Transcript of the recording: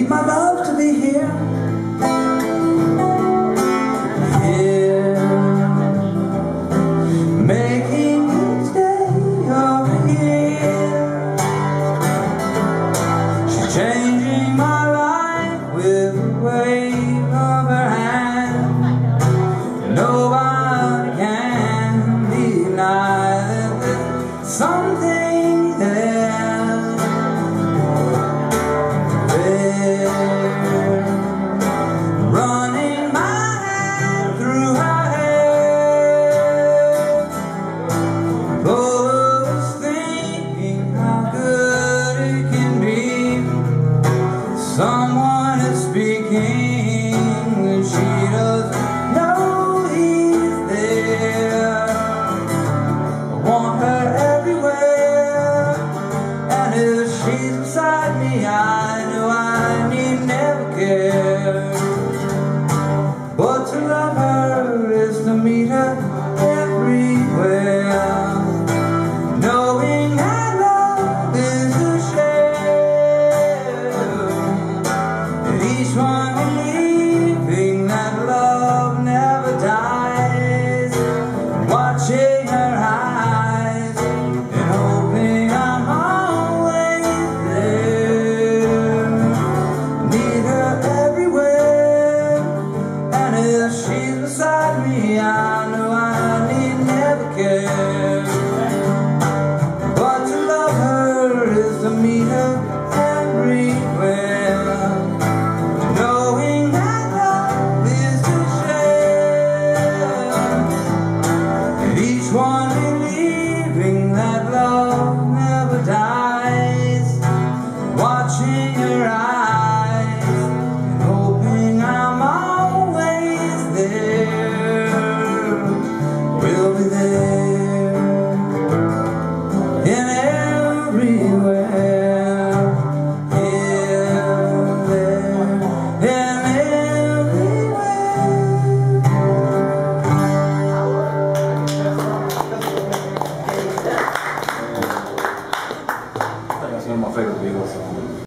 Need my love to be here. Here, making each day of year. She's changing my life with wave of her hand. Nobody can deny that something. Someone is speaking. And she doesn't know he's there. I want her everywhere. And if she's beside me I quer.